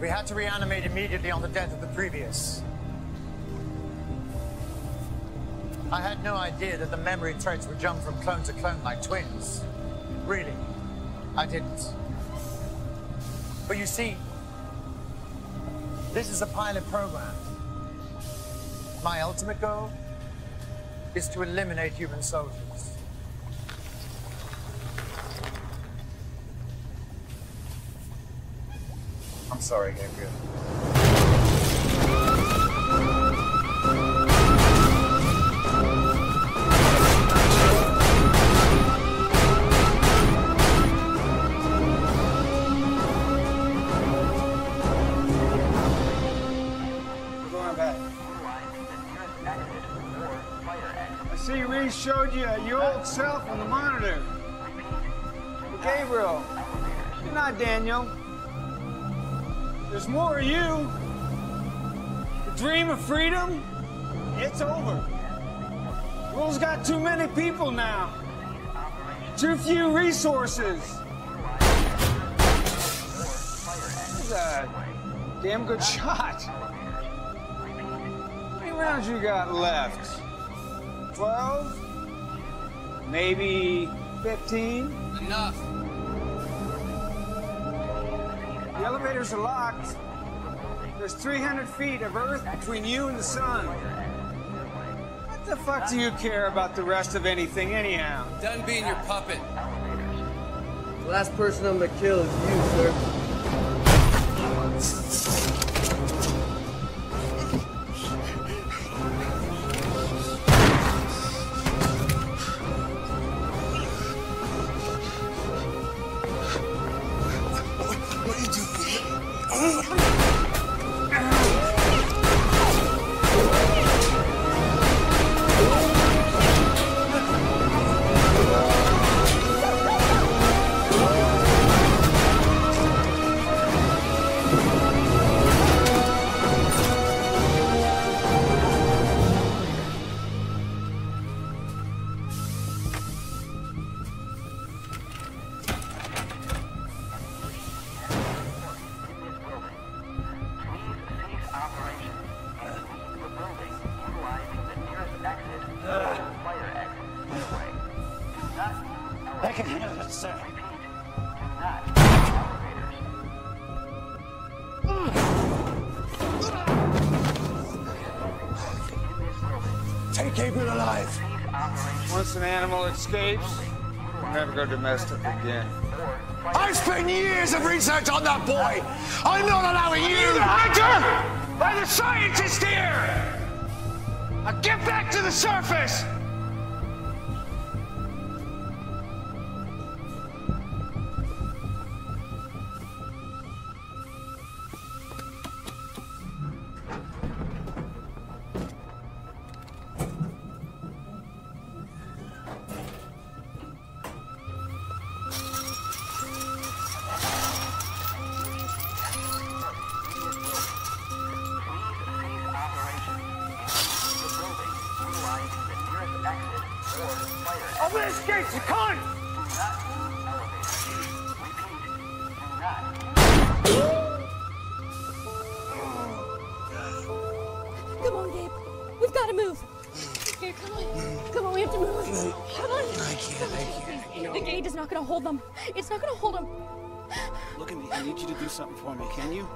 We had to reanimate immediately on the death of the previous. I had no idea that the memory traits would jump from clone to clone like twins. Really, I didn't. But you see, this is a pilot program. My ultimate goal is to eliminate human soldiers. I'm sorry, Gabriel. See Reese showed you your old self on the monitor. Gabriel, you're not Daniel. There's more of you. The dream of freedom, it's over. World's got too many people now. Too few resources. That's a damn good shot. How many rounds you got left? Twelve? Maybe fifteen? Enough. Elevators are locked. There's 300 feet of Earth between you and the sun. What the fuck do you care about the rest of anything, anyhow? Done being your puppet. The last person I'm gonna kill is you, sir. You doing? Can handle it, sir. Take Gabriel alive. Once an animal escapes, we'll never go domestic again. I've spent years of research on that boy. I'm not allowing you. You the hunter! By the scientist here! Now get back to the surface! Open this gate, you cunt! Come on, Gabe. We've got to move. Gabe, come on. Come on, we have to move. Come on. I can't. I can't. The gate is not going to hold them. It's not going to hold them. Look at me. I need you to do something for me. Can you?